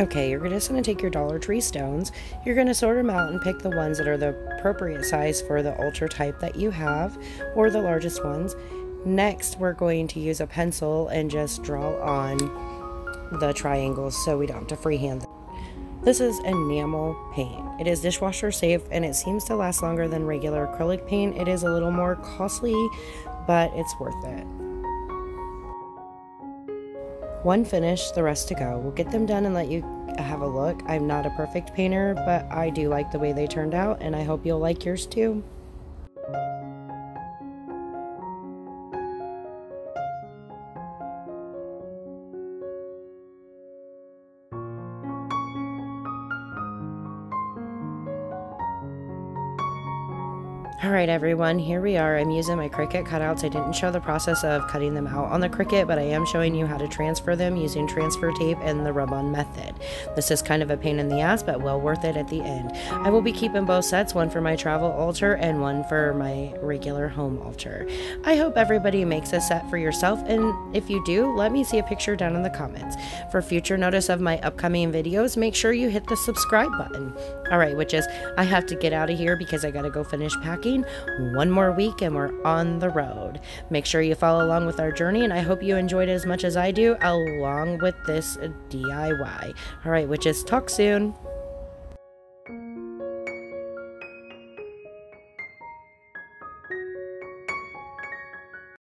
Okay, you're just going to take your Dollar Tree stones. You're going to sort them out and pick the ones that are the appropriate size for the altar type that you have or the largest ones. Next, we're going to use a pencil and just draw on the triangles so we don't have to freehand them. This is enamel paint. It is dishwasher safe and it seems to last longer than regular acrylic paint. It is a little more costly, but it's worth it. One finish, the rest to go. We'll get them done and let you have a look. I'm not a perfect painter, but I do like the way they turned out, and I hope you'll like yours too. All right, everyone, here we are. I'm using my Cricut cutouts. I didn't show the process of cutting them out on the Cricut, but I am showing you how to transfer them using transfer tape and the rub-on method. This is kind of a pain in the ass, but well worth it at the end. I will be keeping both sets, one for my travel altar and one for my regular home altar. I hope everybody makes a set for yourself, and if you do, let me see a picture down in the comments. For future notice of my upcoming videos, make sure you hit the subscribe button. All right, witches, I have to get out of here because I gotta go finish packing one more week and we're on the road. Make sure you follow along with our journey, and I hope you enjoyed it as much as I do, along with this DIY. All right, witches, talk soon.